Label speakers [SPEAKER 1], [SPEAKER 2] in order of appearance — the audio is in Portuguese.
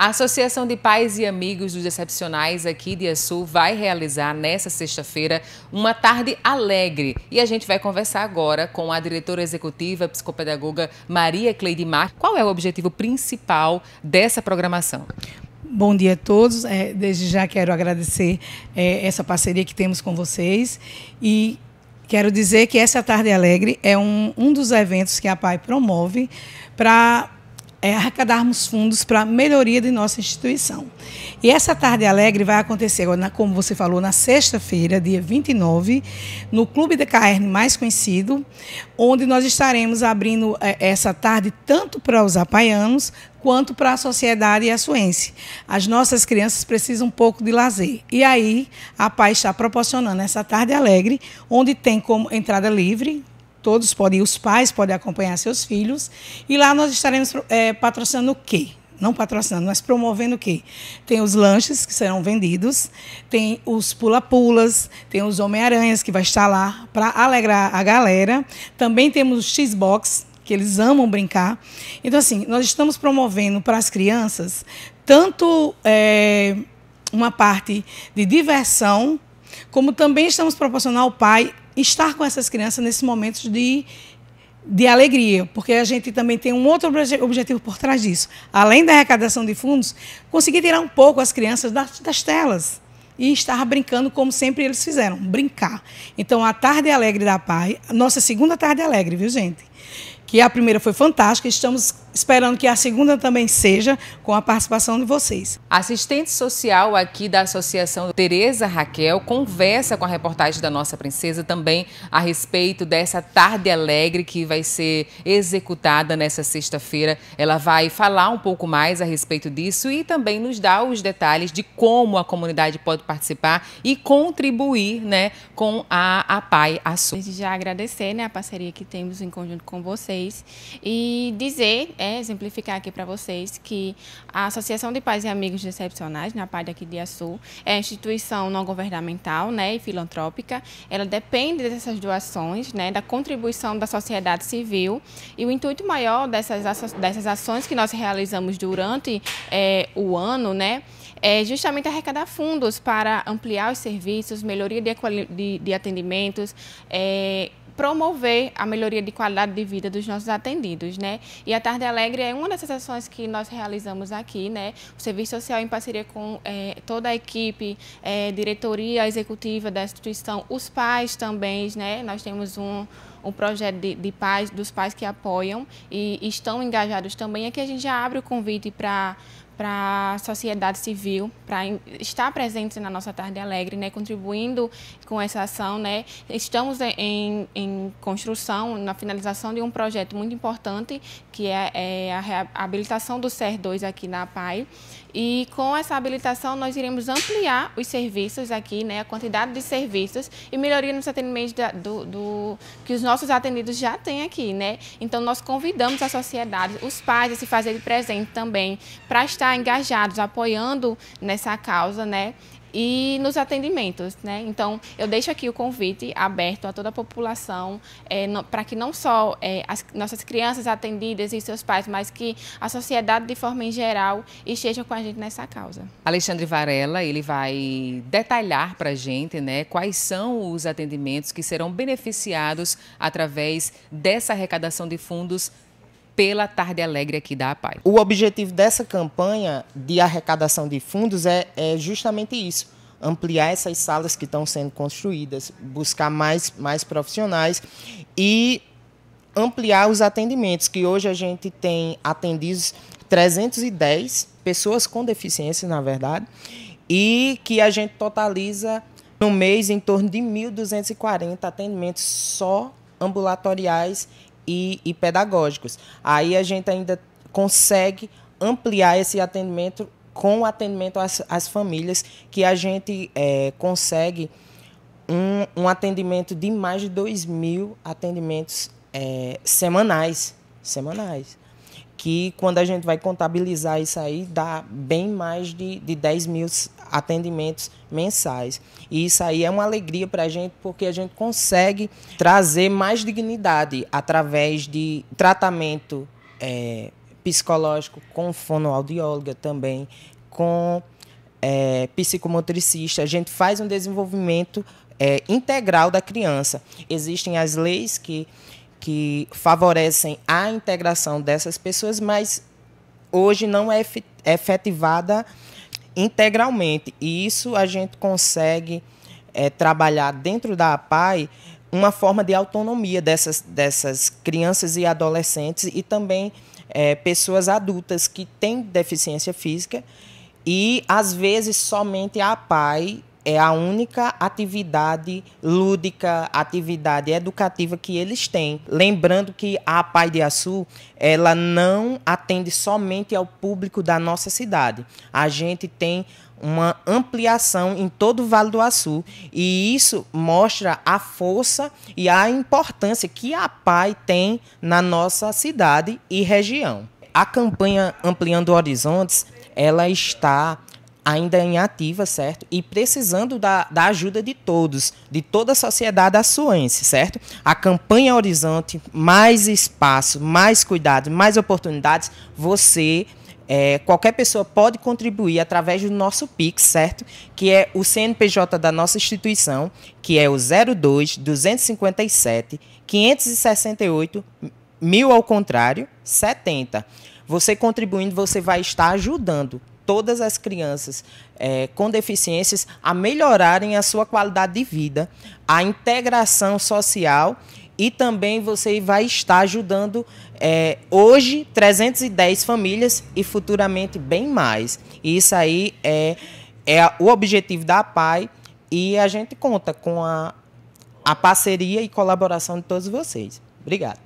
[SPEAKER 1] A Associação de Pais e Amigos dos Excepcionais aqui de Açu vai realizar nesta sexta-feira uma tarde alegre. E a gente vai conversar agora com a diretora executiva psicopedagoga Maria Cleide Mar. Qual é o objetivo principal dessa programação?
[SPEAKER 2] Bom dia a todos. É, desde já quero agradecer é, essa parceria que temos com vocês e quero dizer que essa Tarde Alegre é um, um dos eventos que a PAI promove para é, arrecadarmos fundos para a melhoria de nossa instituição. E essa tarde alegre vai acontecer, como você falou, na sexta-feira, dia 29, no Clube de Carne mais conhecido, onde nós estaremos abrindo é, essa tarde tanto para os apaianos quanto para a sociedade e a suense. As nossas crianças precisam um pouco de lazer. E aí, a PAI está proporcionando essa tarde alegre, onde tem como entrada livre, todos podem, os pais podem acompanhar seus filhos. E lá nós estaremos é, patrocinando o quê? Não patrocinando, mas promovendo o quê? Tem os lanches que serão vendidos, tem os pula-pulas, tem os Homem-Aranhas que vai estar lá para alegrar a galera. Também temos o X-Box, que eles amam brincar. Então, assim, nós estamos promovendo para as crianças tanto é, uma parte de diversão, como também estamos proporcionando ao pai estar com essas crianças nesses momentos de, de alegria, porque a gente também tem um outro objetivo por trás disso. Além da arrecadação de fundos, conseguir tirar um pouco as crianças das, das telas e estar brincando como sempre eles fizeram, brincar. Então, a Tarde Alegre da Pai, nossa segunda Tarde Alegre, viu, gente? Que a primeira foi fantástica, estamos esperando que a segunda também seja com a participação de vocês.
[SPEAKER 1] assistente social aqui da Associação Tereza Raquel conversa com a reportagem da nossa princesa também a respeito dessa tarde alegre que vai ser executada nessa sexta-feira. Ela vai falar um pouco mais a respeito disso e também nos dar os detalhes de como a comunidade pode participar e contribuir, né, com a, a PAI Açu.
[SPEAKER 3] Desde já agradecer, né, a parceria que temos em conjunto com vocês e dizer é exemplificar aqui para vocês que a Associação de Pais e Amigos Excepcionais, na parte aqui de Açu, é instituição não governamental né, e filantrópica. Ela depende dessas doações, né, da contribuição da sociedade civil. E o intuito maior dessas, dessas ações que nós realizamos durante é, o ano, né, é justamente arrecadar fundos para ampliar os serviços, melhoria de, de, de atendimentos, é, promover a melhoria de qualidade de vida dos nossos atendidos, né? E a Tarde Alegre é uma dessas ações que nós realizamos aqui, né? O Serviço Social em parceria com é, toda a equipe, é, diretoria executiva da instituição, os pais também, né? Nós temos um um projeto de, de, pais, dos pais que apoiam e, estão engajados também. Aqui a gente já abre o convite para para a sociedade civil, para estar presente na nossa Tarde Alegre, né, contribuindo com essa ação. Né. Estamos em, em construção, na finalização de um projeto muito importante, que é, é a reabilitação do SER2 aqui na PAI. E com essa habilitação, nós iremos ampliar os serviços aqui, né, a quantidade de serviços e melhoria nos atendimentos da, do, do, que os nossos atendidos já têm aqui. Né? Então, nós convidamos a sociedade, os pais a se fazerem presente também, para engajados, apoiando nessa causa, né? e nos atendimentos, né? Então, eu deixo aqui o convite aberto a toda a população é, para que não só é, as nossas crianças atendidas e seus pais, mas que a sociedade de forma em geral esteja com a gente nessa causa.
[SPEAKER 1] Alexandre Varela, ele vai detalhar para a gente, né, quais são os atendimentos que serão beneficiados através dessa arrecadação de fundos pela Tarde Alegre aqui da APAI.
[SPEAKER 4] O objetivo dessa campanha de arrecadação de fundos é, é justamente isso ampliar essas salas que estão sendo construídas, buscar mais, mais profissionais e ampliar os atendimentos, que hoje a gente tem atendidos 310 pessoas com deficiência, na verdade, e que a gente totaliza no mês em torno de 1.240 atendimentos só ambulatoriais e, e pedagógicos. Aí a gente ainda consegue ampliar esse atendimento com o atendimento às, às famílias, que a gente é, consegue um, um, atendimento de mais de 2 mil atendimentos é, semanais. Semanais que quando a gente vai contabilizar isso aí, dá bem mais de, de 10 mil atendimentos mensais. E isso aí é uma alegria para a gente, porque a gente consegue trazer mais dignidade através de tratamento é, psicológico, com fonoaudióloga também, com é, psicomotricista. A gente faz um desenvolvimento é, integral da criança. Existem as leis que, que favorecem a integração dessas pessoas, mas hoje não é efetivada integralmente. E isso a gente consegue é, trabalhar dentro da APAI uma forma de autonomia dessas, dessas crianças e adolescentes e também é, pessoas adultas que têm deficiência física e às vezes somente a APAI é a única atividade lúdica, atividade educativa que eles têm. Lembrando que a Pai de Açu, ela não atende somente ao público da nossa cidade. A gente tem uma ampliação em todo o Vale do Açu e isso mostra a força e a importância que a PAI tem na nossa cidade e região. A campanha Ampliando Horizontes, ela está ainda em ativa, certo? E precisando da, da ajuda de todos, de toda a sociedade açuense, certo? A campanha Horizonte, mais espaço, mais cuidado, mais oportunidades, você é, qualquer pessoa pode contribuir através do nosso Pix, certo? Que é o CNPJ da nossa instituição, que é o 02 257 568 mil ao contrário, 70. Você contribuindo, você vai estar ajudando todas as crianças é, com deficiências a melhorarem a sua qualidade de vida, a integração social e também você vai estar ajudando é, hoje 310 famílias e futuramente bem mais. Isso aí é, é o objetivo da PAI e a gente conta com a, a parceria e colaboração de todos vocês. Obrigado.